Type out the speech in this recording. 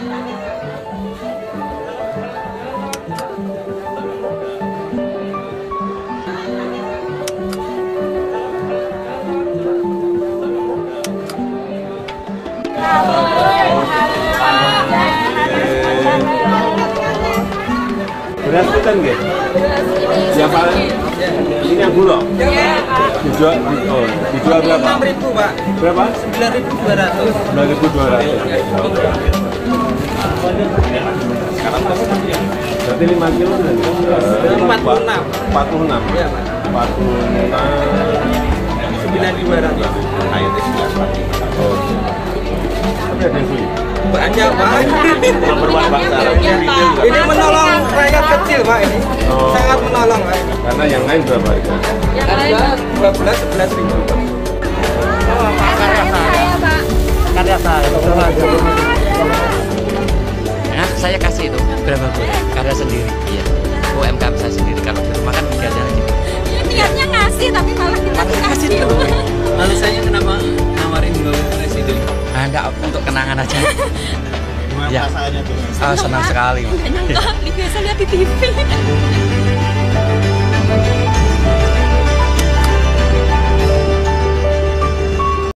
Beras putih nggih? Paling ini yang bulog. Dijual oh, dijual berapa? Enam ribu pak, Berapa? sembilan ribu dua ratus. 9.200. Berarti 5 kilo nih? 46. 46. Iya pak, 46. sembilan ribu dua ratus. Oh. Tapi ada yang beli. Banyak Sarah. Ini menolong rakyat kecil pak ini, Oh. sangat menolong pak. Karena yang lain berapa harga? Harga dua belas sebelas ribu pak. karya kasih itu. Berapa bu? Karya sendiri. Iya. UMKM saya sendiri. Kalau di rumah kan biasa aja niatnya ngasih tapi malah kita dikasih Lalu saya kenapa nawarin bawa presiden? nah, enggak. Untuk kenangan aja. Gimana Ya. perasaannya tuh? ah, senang sekali nggak nyangka. Li- biasa lihat di TV